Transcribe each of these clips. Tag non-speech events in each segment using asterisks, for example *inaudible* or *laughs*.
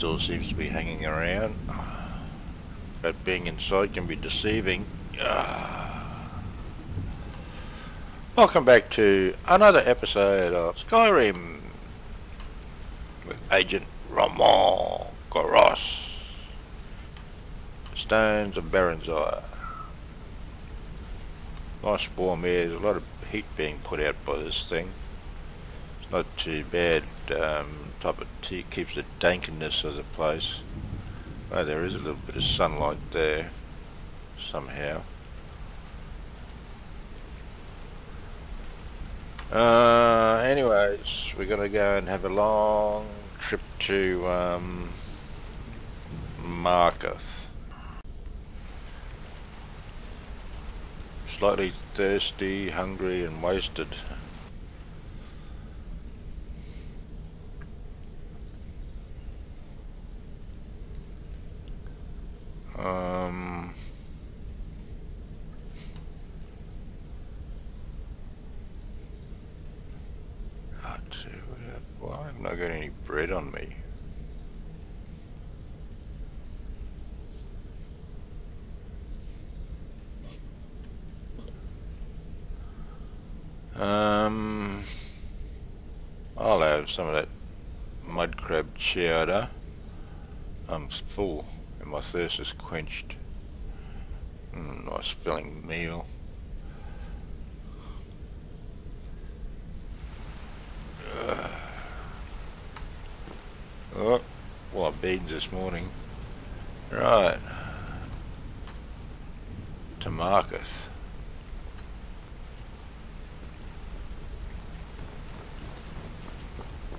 still seems to be hanging around. But being inside can be deceiving. Welcome back to another episode of Skyrim with Agent Ramon Garros. Stones of Barenziah. Nice warm air, there's a lot of heat being put out by this thing. It's not too bad, um, type of tea keeps the dankness of the place. Oh, there is a little bit of sunlight there, somehow. Uh, anyways, we're going to go and have a long trip to um, Markarth. Slightly thirsty, hungry and wasted. Um, I'd say, why have I not got any bread on me? Um, I'll have some of that mud crab chowder. I'm full and my thirst is quenched. Mm, nice filling meal. Uh, oh, well beans this morning. Right. To Markarth.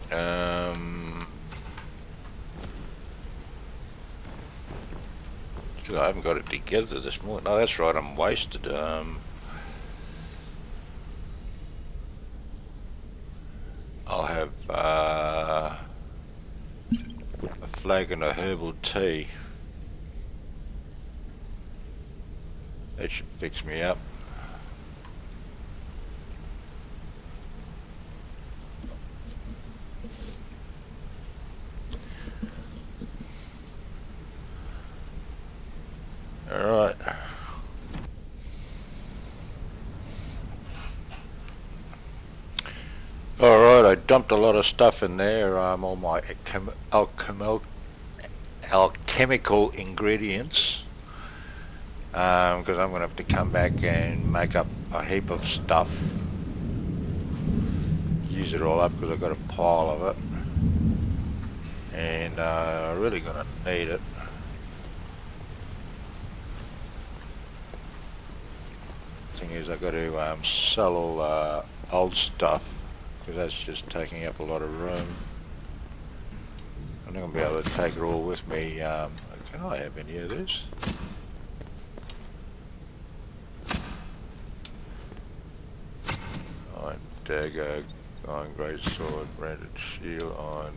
Um, cause I haven't got it together this morning. No, that's right, I'm wasted. Um, I'll have uh, a flag and a herbal tea. That should fix me up. Alright. Alright, I dumped a lot of stuff in there, um, all my alchem alchemical, ingredients. Because um, I'm going to have to come back and make up a heap of stuff. Use it all up because I've got a pile of it. And uh, really going to need it. thing is I've got to um, sell all uh, old stuff because that's just taking up a lot of room. I'm not going to be able to take it all with me. Um, can I have any of this? Iron dagger, iron great sword, branded shield, iron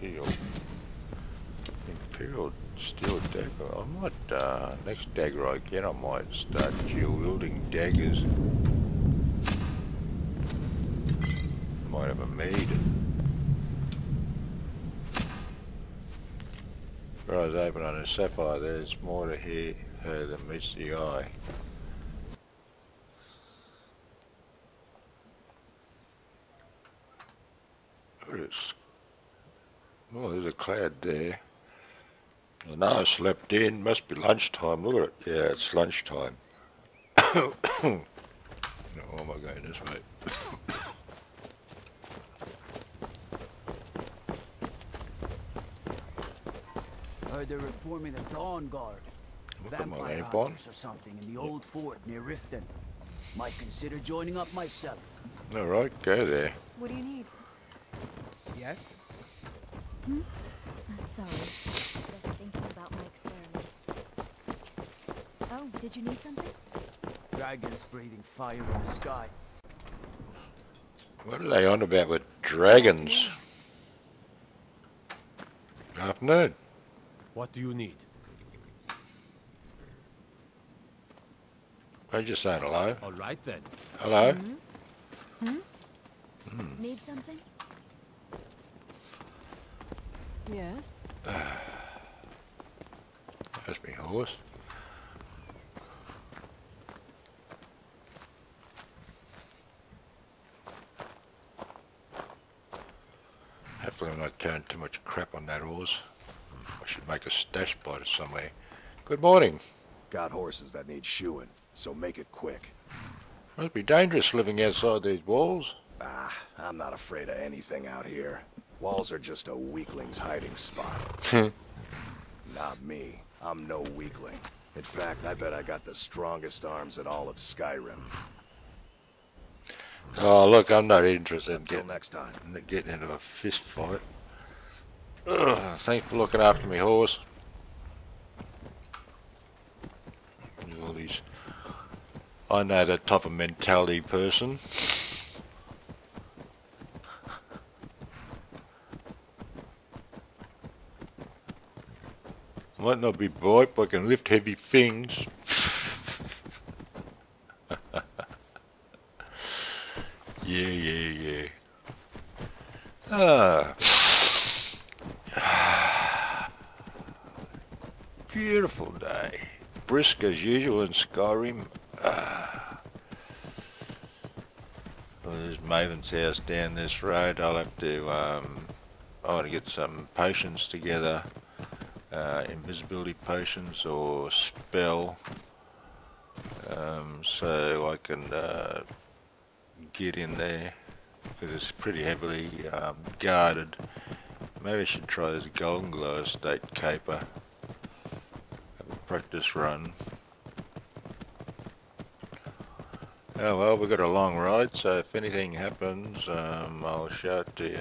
shield, imperial steel dagger. I might, uh, next dagger I get, I might start dual wielding daggers. Might have a mead. Whereas open on a sapphire, there's more to hear her than meets the eye. Oh, there's a cloud there. I know I slept in, must be lunchtime, look at it. Yeah, it's lunchtime. *coughs* *coughs* no, am I going this way? Heard they're reforming the Dawnguard. Look at my Vampire lamp hunters or something in the old fort near Riften. Might consider joining up myself. Alright, go there. What do you need? Yes? Uh, sorry. Just thinking about my experiments. Oh, did you need something? Dragons breathing fire in the sky. What are they on about with dragons? Afternoon. What do you need? They just saying hello. All right then. Hello? Mm-hmm. Hmm. Hmm? Need something? Yes? *sighs* That's me horse. Hopefully I'm not carrying too much crap on that horse. Should make a stash spot it somewhere. Good morning. Got horses that need shoeing, so make it quick. Must be dangerous living outside these walls. Ah, I'm not afraid of anything out here. Walls are just a weakling's hiding spot. *laughs* not me. I'm no weakling. In fact, I bet I got the strongest arms in all of Skyrim. Oh, look, I'm not interested in Until getting, next time. getting into a fist fight. Thanks for looking after me horse. All these, I know that type of mentality person. Might not be bright, but I can lift heavy things. *laughs* Yeah, yeah, yeah. Ah. Beautiful day. Brisk as usual in Skyrim. Ah. Well, there's Maven's house down this road. I'll have to, um, I want to get some potions together. Uh, invisibility potions or spell. Um, so I can, uh, get in there because it's pretty heavily um, guarded. Maybe I should try this Golden Glow Estate caper. Practice run. Oh well, we've got a long ride, so if anything happens, um, I'll shout to you.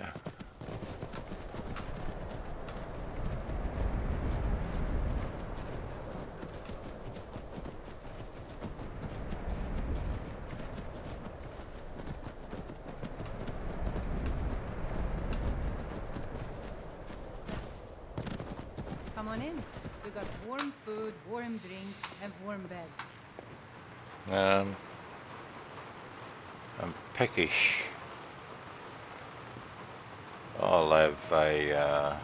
Come on in. We got warm food, warm drinks, and warm beds. Um, I'm peckish. I'll have a, uh,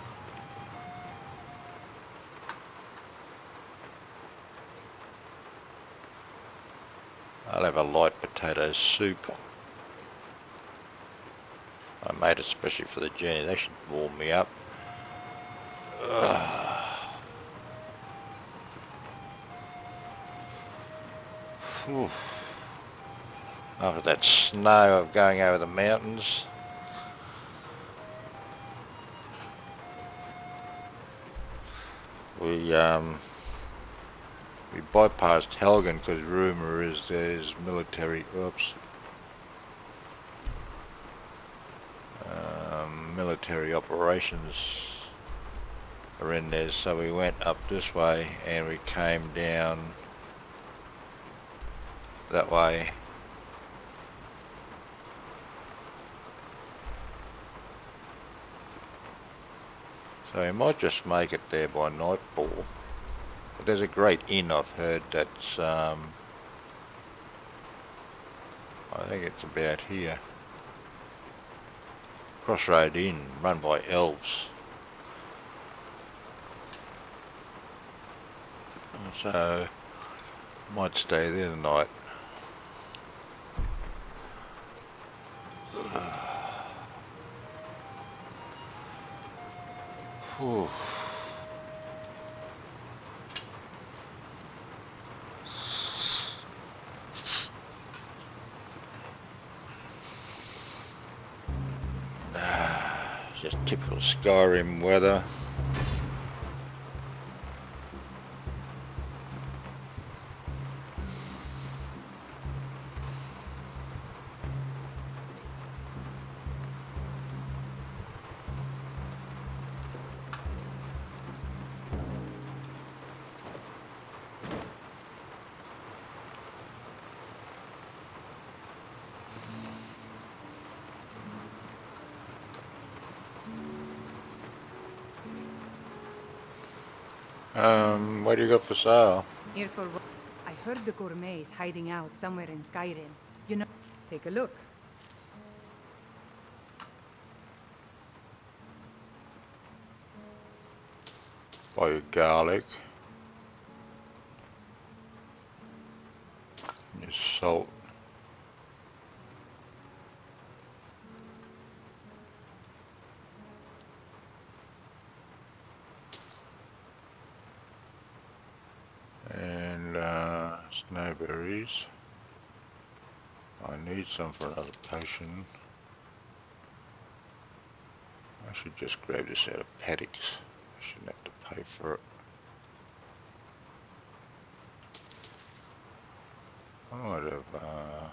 I'll have a soup. I made it especially for the journey. They should warm me up. After that snow of going over the mountains. We um, we bypassed Helgen because rumour is there's military oops um, military operations are in there so we went up this way and we came down that way. So we might just make it there by nightfall. But there's a great inn I've heard that's, um, I think it's about here. Crossroad Inn, run by elves. So, might stay there tonight. Skyrim weather. Um, what do you go for sale? Here for what? I heard the gourmet is hiding out somewhere in Skyrim. You know, take a look. Buy your garlic. Your salt. And uh, snowberries. I need some for another potion. I should just grab this out of paddocks. I shouldn't have to pay for it. I might have, uh...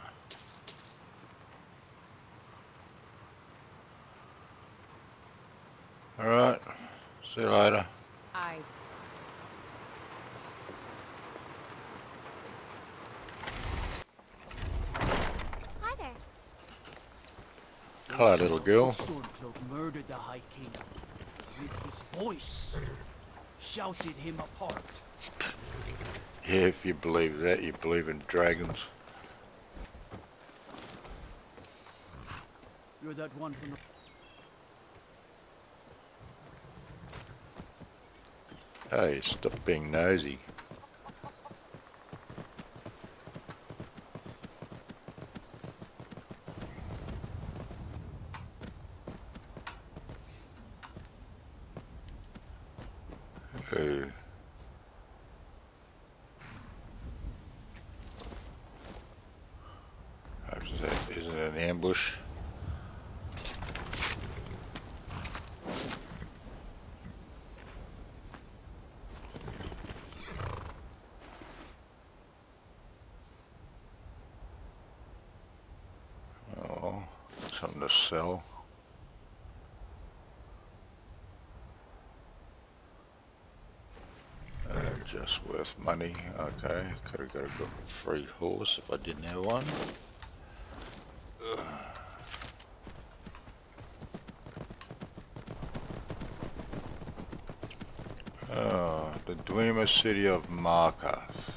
Alright, see you later. I. Hi there. Hello, little girl. Stormcloak murdered the High King. With his voice. Shouted him apart. Yeah, if you believe that, you believe in dragons. You're that one from the... Hey, stop being nosy. Hey. Oh, Is that, is it an ambush? Oh, something to sell. Uh, just money. Okay, could have got a free horse if I didn't have one. Oh, the Dwemer city of Markarth.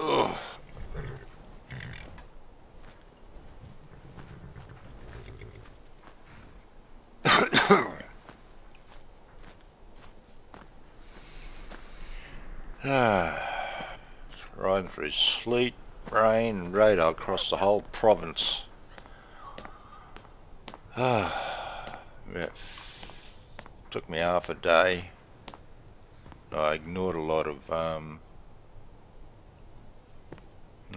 Ugh. Ah, sleet, rain, and radar across the whole province. *sighs* Ah, took me half a day. I ignored a lot of um,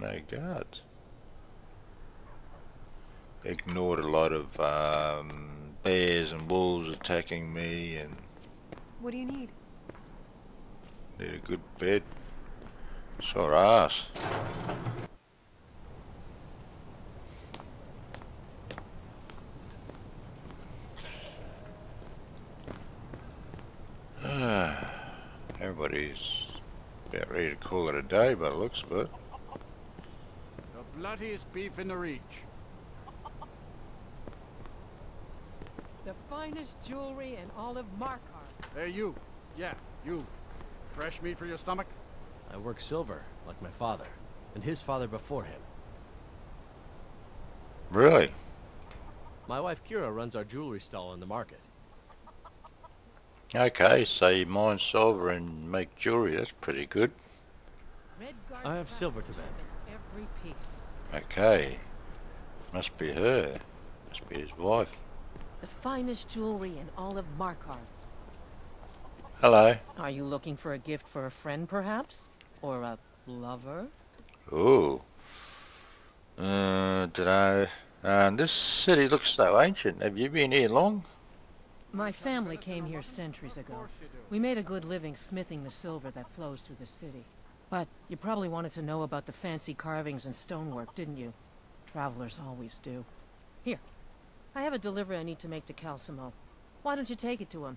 no guards. Ignored a lot of um, bears and wolves attacking me and What do you need? need a good bed. Sore ass. Ah, Everybody's about ready to call it a day by the looks of it. The bloodiest beef in the reach. The finest jewelry in all of Markarth. Hey, you. Yeah, you. Fresh meat for your stomach? I work silver, like my father, and his father before him. Really? My wife Kerah runs our jewelry stall in the market. Okay, so you mine silver and make jewelry, that's pretty good. I have silver to craftsmanship Every piece. Okay. Must be her. Must be his wife. The finest jewelry in all of Markarth. Hello. Are you looking for a gift for a friend, perhaps? Or a lover? Ooh. Uh, dunno. Uh, this city looks so ancient. Have you been here long? My family came here centuries ago. We made a good living smithing the silver that flows through the city. But you probably wanted to know about the fancy carvings and stonework, didn't you? Travelers always do. Here. I have a delivery I need to make to Calcelmo. Why don't you take it to him?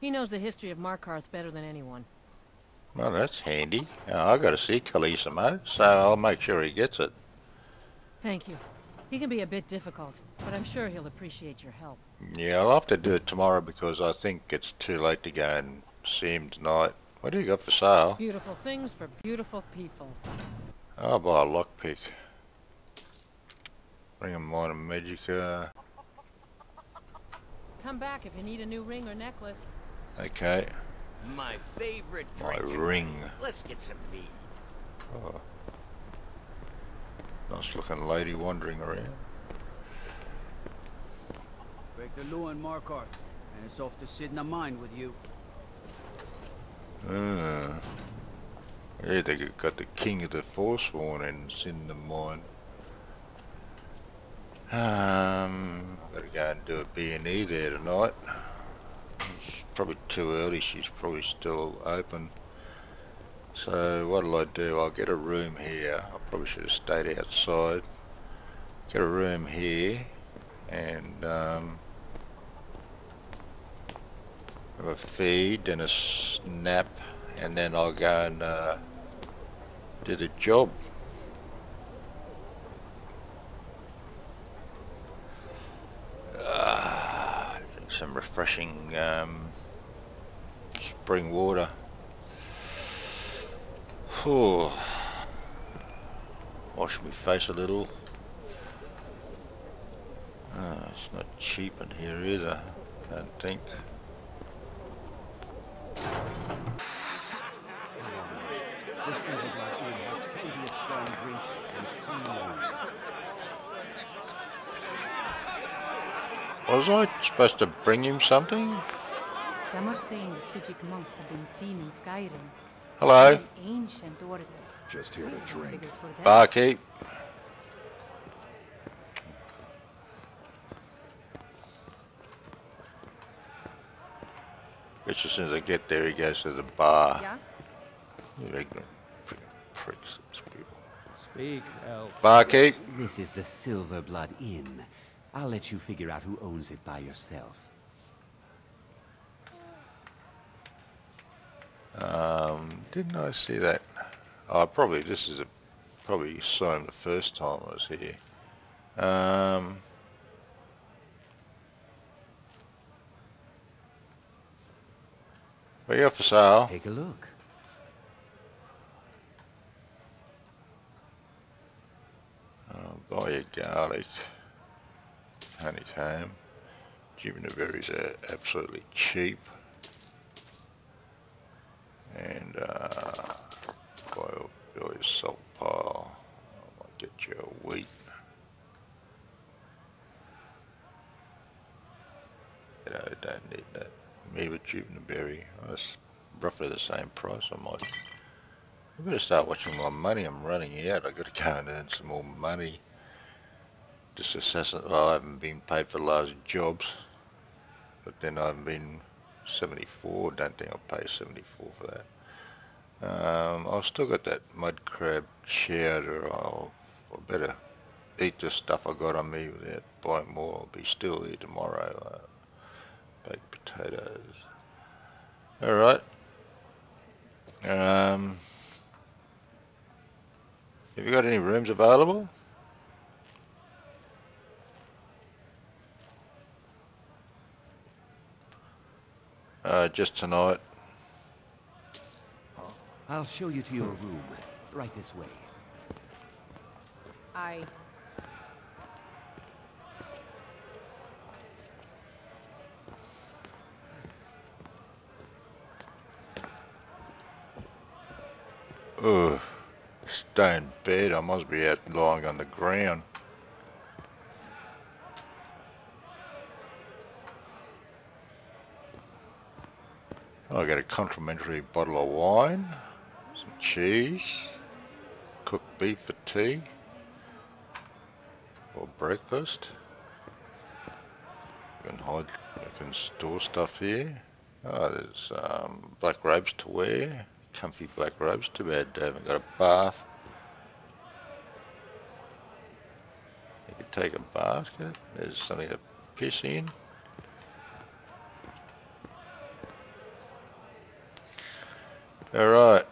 He knows the history of Markarth better than anyone. Well, that's handy. Uh, I got to see Calcelmo, so I'll make sure he gets it. Thank you. He can be a bit difficult, but I'm sure he'll appreciate your help. Yeah, I'll have to do it tomorrow because I think it's too late to go and see him tonight. What do you got for sale? Beautiful things for beautiful people. I'll buy a lockpick. Bring a minor Magicka. Come back if you need a new ring or necklace. Okay, My favorite my drink. ring. Let's get some meat. Oh. Nice looking lady wandering around. Break the Lewin Markarth, and it's off to Cidhna mine with you. Ah. Yeah, they got the king of the Forsworn and it's in the mine. Um, I gotta go and do a B&E there tonight. Probably too early, she's probably still open. So what'll I do? I'll get a room here. I probably should have stayed outside. Get a room here and um, have a feed and a snap and then I'll go and uh, do the job. Ah, some refreshing um, spring water. Whew. Wash my face a little. Ah, it's not cheap in here either, I don't think. Was I supposed to bring him something? Some are saying the Psijic monks have been seen in Skyrim. Hello, An ancient order. Just here to I drink. figured for that. barkeep. Which as soon as I get there, he goes to the bar. Yeah? You ignorant freaking pricks, these people. Speak, elf. Barkeep. This is the Silver Blood Inn. I'll let you figure out who owns it by yourself. Um, didn't I see that? Oh, probably this is a probably saw him the first time I was here. Um, you got for sale? Take a look. I'll buy you garlic, honeycomb. Juniperberries are absolutely cheap. And uh, your, buy your salt pile. I might get you a wheat. You know, don't need that. Me with juniperberry. That's roughly the same price. I might I better start watching my money. I'm running out. i got to go and earn some more money. Just assessing. Well, I haven't been paid for the last jobs. But then I've been 74. Don't think I'll pay 74 for that. Um, I've still got that mud crab chowder. I'll, I better eat the stuff I got on me without buying more. I'll be still here tomorrow. Uh, baked potatoes. Alright. Um, have you got any rooms available? Uh, just tonight. I'll show you to your room. Right this way. I. Ugh, stone bed. I must be out lying on the ground. I get a complimentary bottle of wine, some cheese, cooked beef for tea, or breakfast. You can hide, you can store stuff here. Oh, there's um, black robes to wear, comfy black robes. Too bad I haven't got a bath. You could take a basket. There's something to piss in. All right.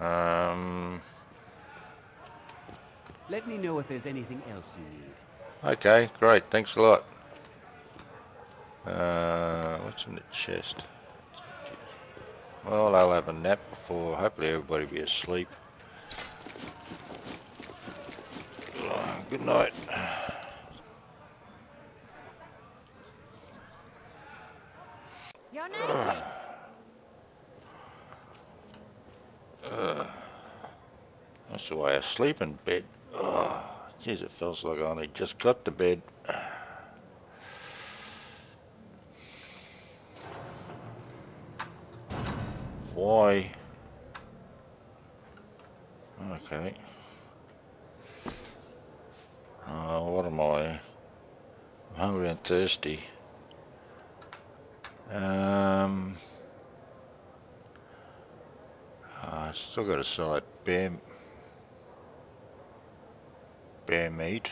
Um, Let me know if there's anything else you need. Okay, great. Thanks a lot. Uh, what's in the chest? Well, I'll have a nap before. Hopefully, everybody be asleep. Good night. Way I sleep in bed. Oh, jeez, it feels like I only just got to bed. Why? Okay. Oh, what am I? I'm hungry and thirsty. Um, I still got a that bear, bear meat.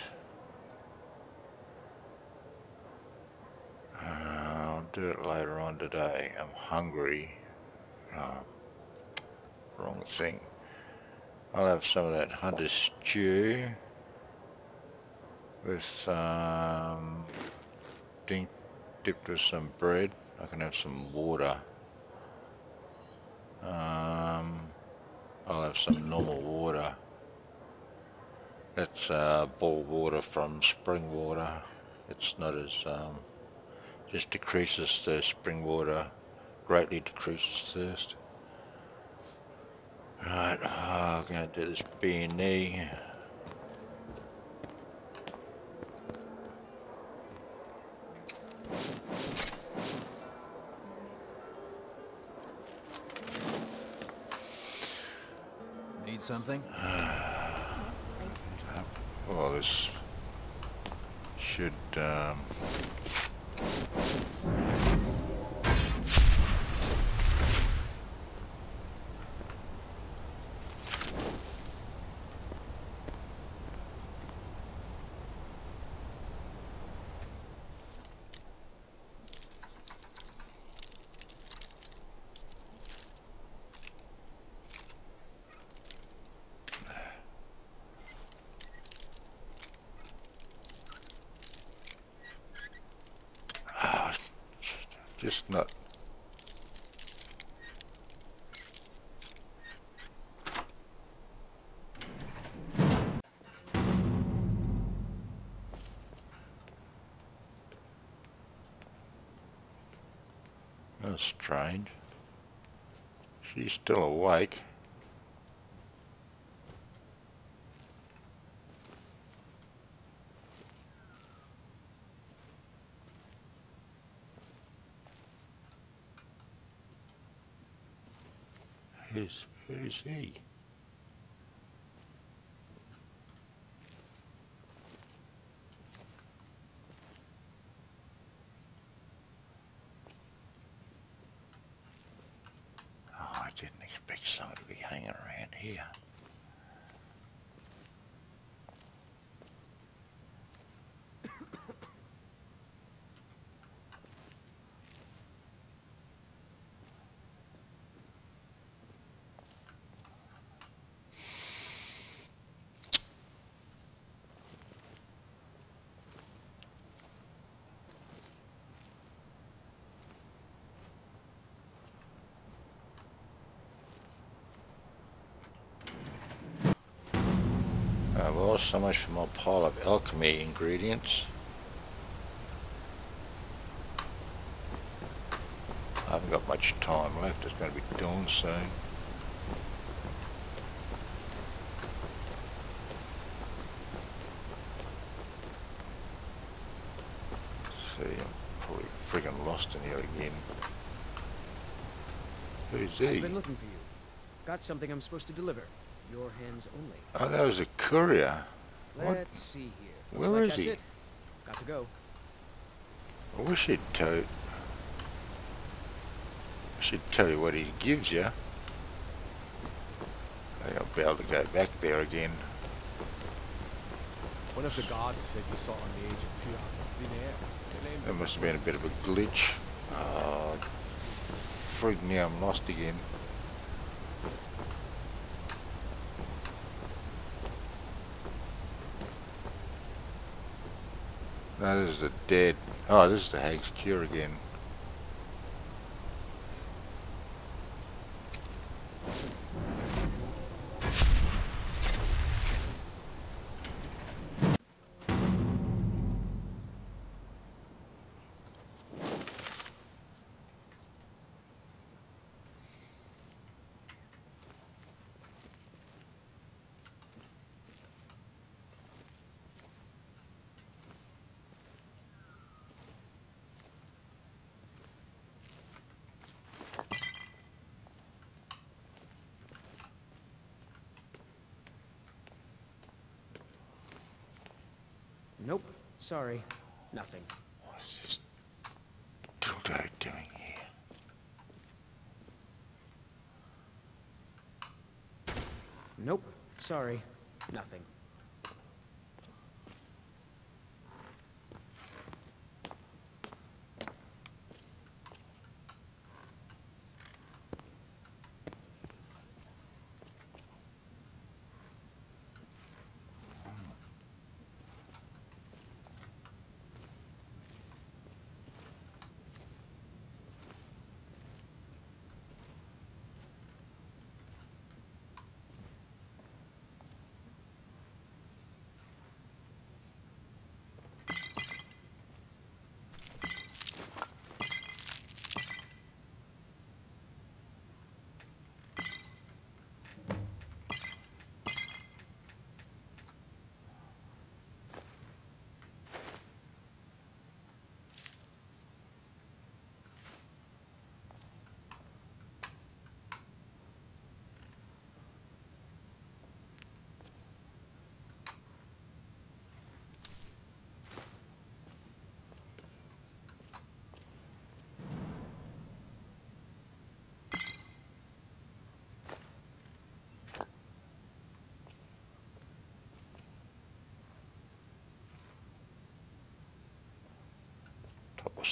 Uh, I'll do it later on today. I'm hungry. Oh, wrong thing. I'll have some of that hunter stew with um, dink dipped with some bread. I can have some water. Um, I'll have some normal water. That's uh, water from spring water. It's not as, um, just decreases the spring water, greatly decreases thirst. Right, oh, I'm going to do this B and E. Need something? Well, this should, um, just not That's strange. She's still awake. Who's, who's he? Oh, I didn't expect someone to be hanging around here. Uh, well, so much for my pile of alchemy ingredients. I haven't got much time left. It's going to be dawn soon. See, I'm probably friggin' lost in here again. Who's he? I've been looking for you. Got something I'm supposed to deliver. Your hands only. Oh, that was a courier. What? Let's see here. Looks Where like is he? It. Got to go. I wish he'd tell. I should tell you what he gives you. I think I'll be able to go back there again. One of the gods said he saw on the age of pure out of thin air. That must have been a bit of a glitch. Ah, oh, frig me, I'm lost again. This is the dead. Oh, this is the Hag's Cure again. Nope. Sorry. Nothing. What's this dildo doing here? Nope. Sorry. Nothing.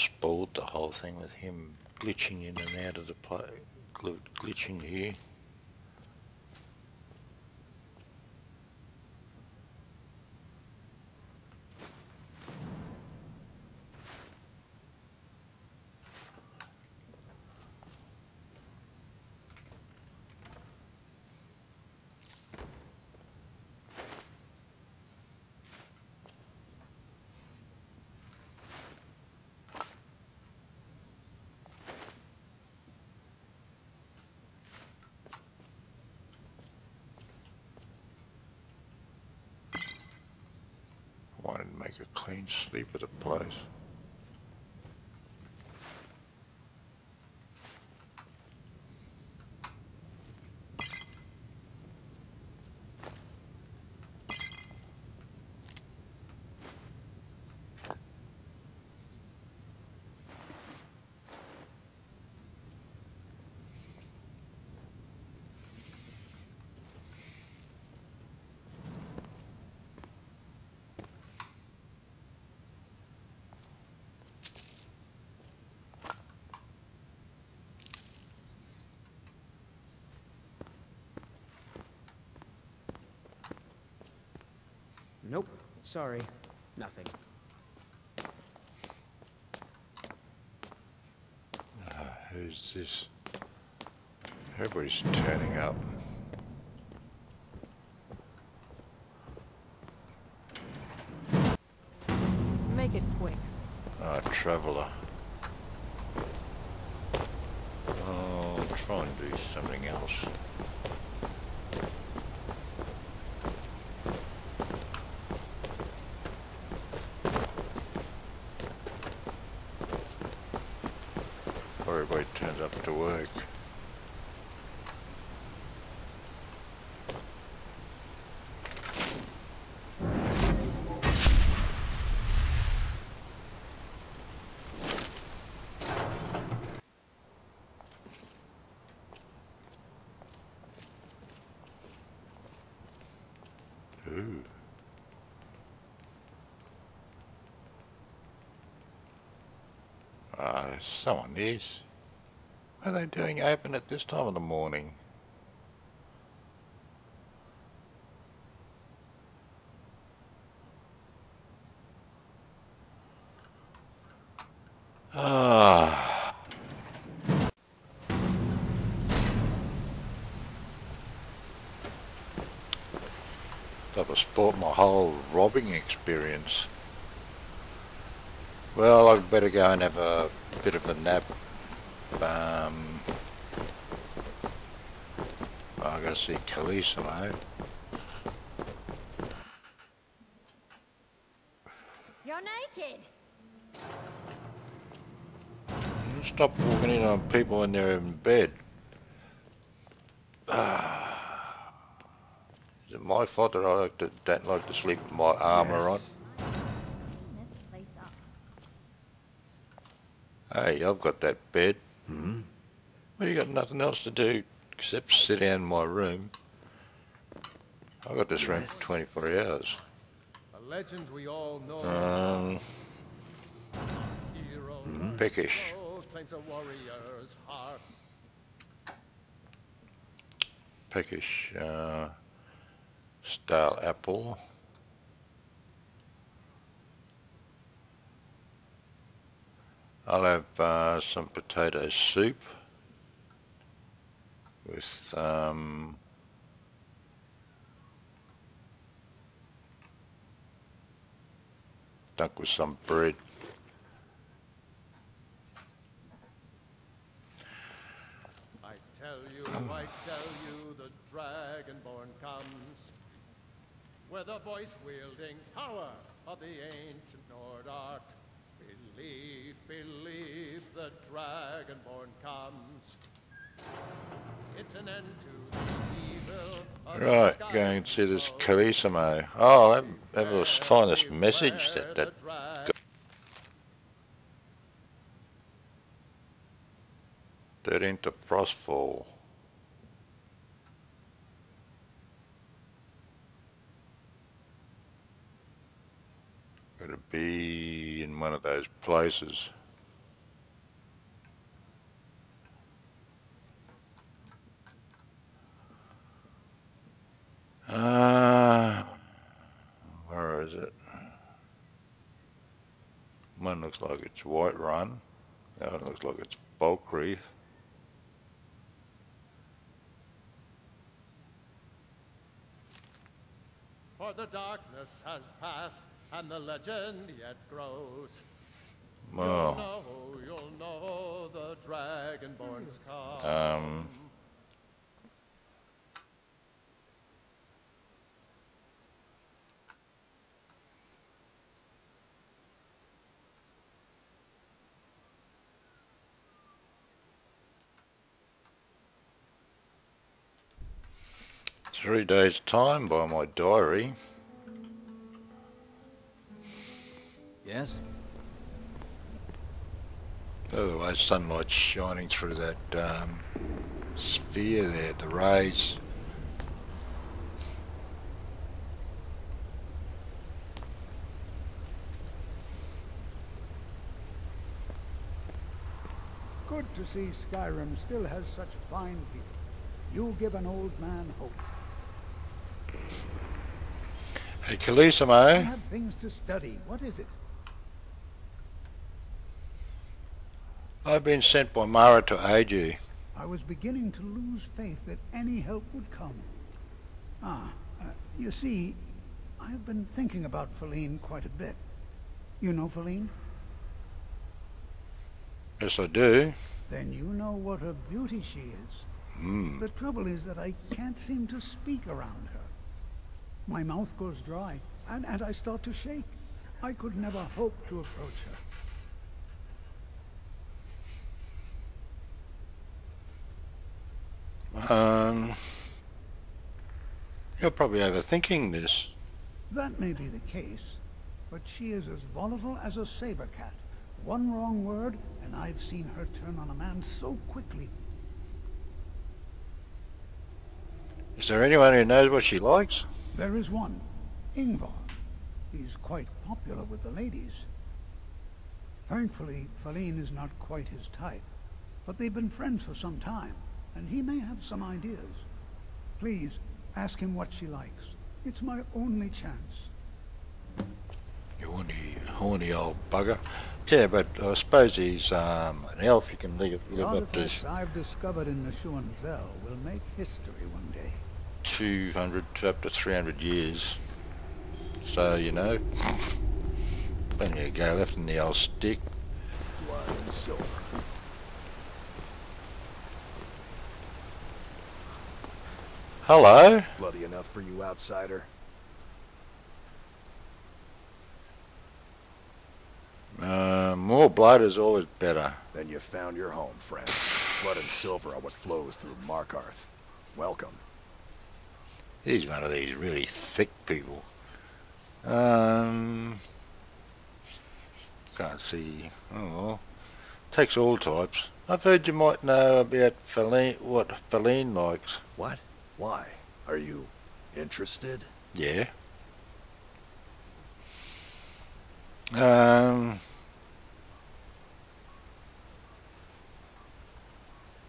Spoiled the whole thing with him glitching in and out of the play, gl glitching here. Wanted to make a clean sweep of the place. Nope. Sorry. Nothing. Who's this? Everybody's turning up. Make it quick. Ah, traveller. Oh, I'll try and do something else. Before everybody turns up to work. Ah, someone is. What are they doing open at this time of the morning? Ah. That was sport my whole robbing experience. Well, I'd better go and have a bit of a nap. gonna see Kelly alive. You're naked. Stop walking in on people when they're in bed. Ah. Is it my fault that I like to, don't like to sleep with my armour yes. on? Hey, I've got that bed. Mm -hmm. Well, you got nothing else to do except sit down in my room. I've got this room for 24 hours. A legend we all know. Um, Hero peckish. claims a. Peckish uh, style apple. I'll have uh, some potato soup with um, dunk with some bread. I tell you, I tell you, the Dragonborn comes. With a voice wielding power of the ancient Nord art. Believe, believe, the Dragonborn comes. Right, going to see this. Calcelmo. Oh, that, that was this message that, that Thirteenth of Frostfall. Gotta be in one of those places. Uh, where is it? One looks like it's Whiterun. That other looks like it's Falkreath. For the darkness has passed, and the legend yet grows. You'll know, you'll know the Dragonborn's come. um, three days time by my diary. Yes? Otherwise, sunlight's shining through that um, sphere there, the rays. Good to see Skyrim still has such fine people. You give an old man hope. Hey, I have things to study. What is it? I've been sent by Mara to aid you. I was beginning to lose faith that any help would come. Ah, uh, you see, I've been thinking about Faleen quite a bit. You know Faleen? Yes, I do. Then you know what a beauty she is. Hmm. The trouble is that I can't seem to speak around her. My mouth goes dry, and, and I start to shake. I could never hope to approach her. Um, you're probably overthinking this. That may be the case, but she is as volatile as a saber cat. One wrong word, and I've seen her turn on a man so quickly. Is there anyone who knows what she likes? There is one, Ingvar. He's quite popular with the ladies. Thankfully, Faleen is not quite his type, but they've been friends for some time, and he may have some ideas. Please, ask him what she likes. It's my only chance. You horny, horny old bugger. Yeah, but I suppose he's um, an elf. You can live, The live up to artifacts I've discovered in Nchuand-Zel will make history one day. 200 to up to 300 years. So, you know, plenty of go left in the old stick. Blood and silver. Hello? Bloody enough for you, outsider. Uh, more blood is always better. Then you found your home, friend. Blood and silver are what flows through Markarth. Welcome. He's one of these really thick people. Um, can't see. Oh, well. Takes all types. I've heard you might know about Faleen, what Faleen likes. What? Why? Are you interested? Yeah. Um.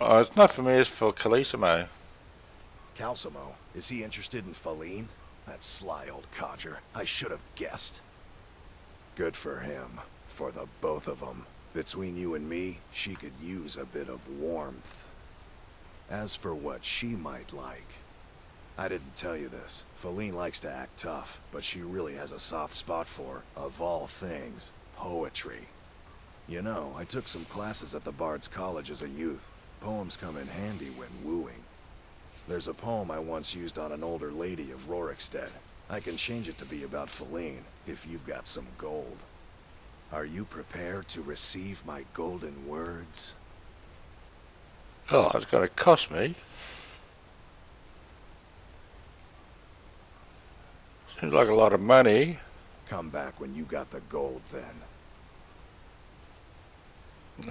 Oh, it's not for me, it's for Calcelmo. Calcelmo, is he interested in Faleen? That sly old codger. I should have guessed. Good for him. For the both of them. Between you and me, she could use a bit of warmth. As for what she might like, I didn't tell you this. Faleen likes to act tough, but she really has a soft spot for, of all things, poetry. You know, I took some classes at the Bard's College as a youth. Poems come in handy when wooing. There's a poem I once used on an older lady of Rorikstead. I can change it to be about Faleen, if you've got some gold. Are you prepared to receive my golden words? Oh, it's going to cost me. Seems like a lot of money. Come back when you got the gold, then.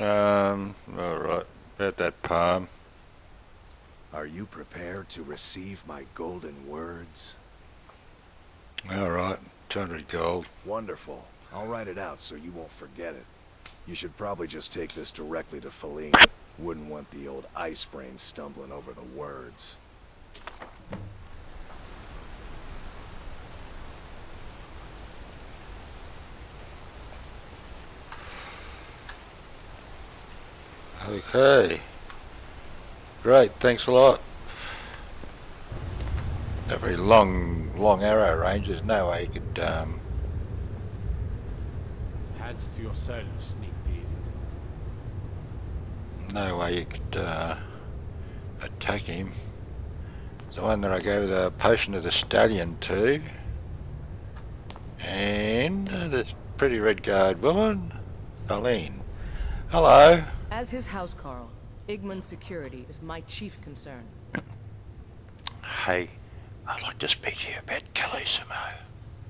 Um, alright. About that palm. Are you prepared to receive my golden words? Alright. 200 gold. Wonderful. I'll write it out so you won't forget it. You should probably just take this directly to Faleen. Wouldn't want the old ice brain stumbling over the words. Okay. Great, thanks a lot. A very long, long arrow range. There's no way you could, um... Hands to yourself, sneak thief. No way you could, uh, attack him. The one that I gave the potion of the stallion to. And uh, this pretty Redguard woman, Aline. Hello. As his housecarl, Igmund's security is my chief concern. Hey, I'd like to speak to you about Calissimo.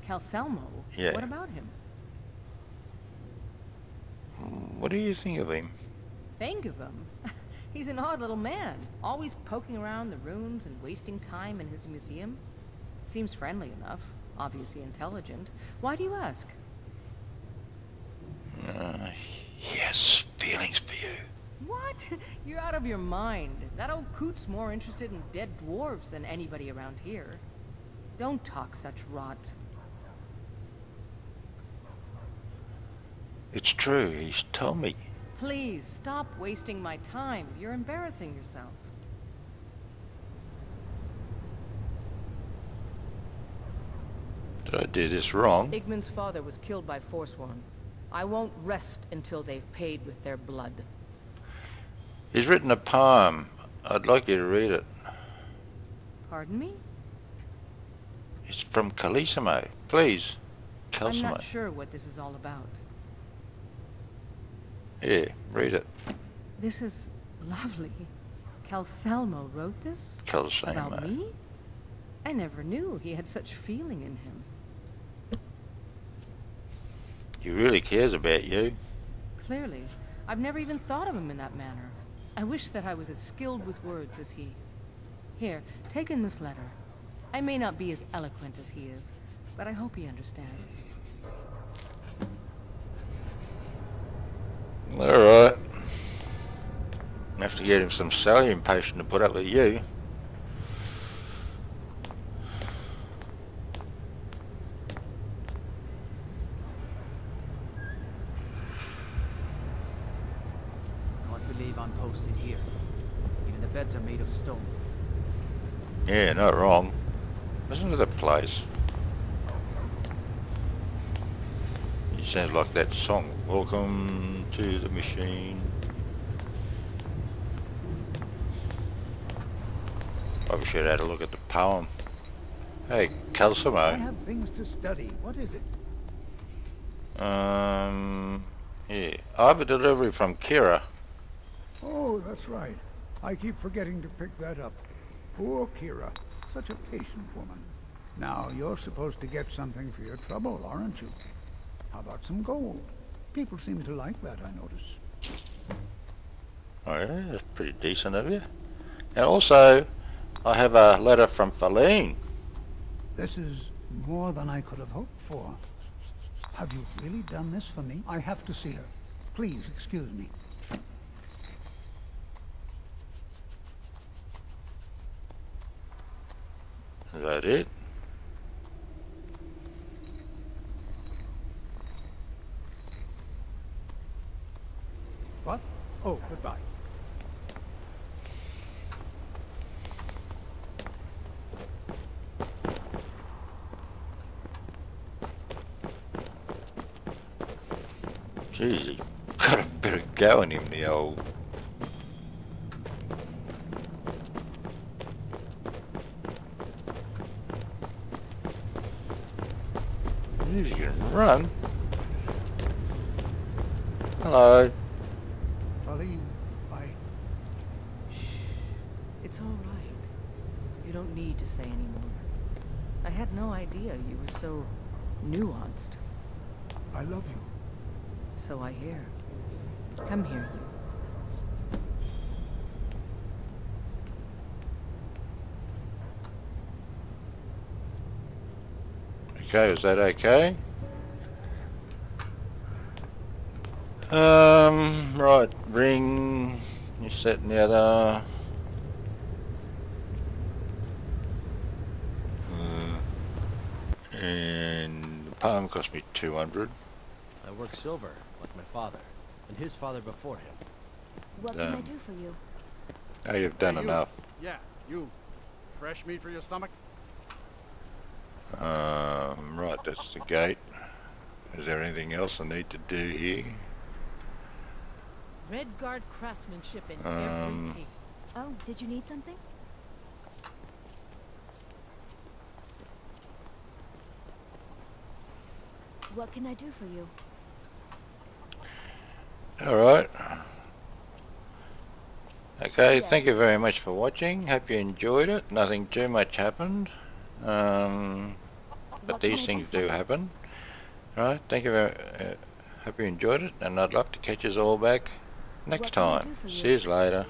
Calcelmo? Yeah. What about him? What do you think of him? Think of him. *laughs* He's an odd little man, always poking around the rooms and wasting time in his museum. Seems friendly enough, obviously intelligent. Why do you ask? Uh, he has feelings for you. What? *laughs* You're out of your mind. That old coot's more interested in dead dwarves than anybody around here. Don't talk such rot. It's true, he's told me. Please, stop wasting my time. You're embarrassing yourself. Did I do this wrong? Igmund's father was killed by Forsworn. I won't rest until they've paid with their blood. He's written a poem. I'd like you to read it. Pardon me? It's from Calcelmo. Please. I'm not sure what this is all about. Yeah, read it. This is lovely. Calcelmo wrote this? Calcelmo. About me? I never knew he had such feeling in him. He really cares about you. Clearly. I've never even thought of him in that manner. I wish that I was as skilled with words as he. Here, take in this letter. I may not be as eloquent as he is, but I hope he understands. Alright. Have to get him some Salium potion to put up with you. Can't believe I'm posted here. Even the beds are made of stone. Yeah, not wrong. Listen to the place. It sounds like that song. Welcome to the machine. Probably should have had a look at the poem. Hey, I have things to study. What is it? Um, yeah. I have a delivery from Kerah. Oh, that's right. I keep forgetting to pick that up. Poor Kerah. Such a patient woman. Now, you're supposed to get something for your trouble, aren't you? How about some gold? People seem to like that, I notice. Oh yeah, that's pretty decent of you. And also, I have a letter from Faleen. This is more than I could have hoped for. Have you really done this for me? I have to see her. Please excuse me. Is that it? What? Oh, goodbye. Jeez, he got a bit of go in him, the old... Jeez, he can run. Hello. Faleen, I... It's all right. You don't need to say any more. I had no idea you were so nuanced. I love you. So I hear. Come here, you. Okay, is that okay? Um, right, ring, you set and the other. Uh, and the palm cost me 200. I work silver, like my father, and his father before him. What can I Um, do for you? Oh, you've done Hey, you. enough. Yeah, you. Fresh meat for your stomach? Um, right, that's the gate. Is there anything else I need to do here? Red Guard craftsmanship in Um, every piece. Oh, did you need something? What can I do for you? Alright. Okay, thank you very much for watching. Hope you enjoyed it. Nothing too much happened. Um, but What these I do things do happen. Right, thank you very uh, Hope you enjoyed it and I'd love to catch us all back next time. See you later.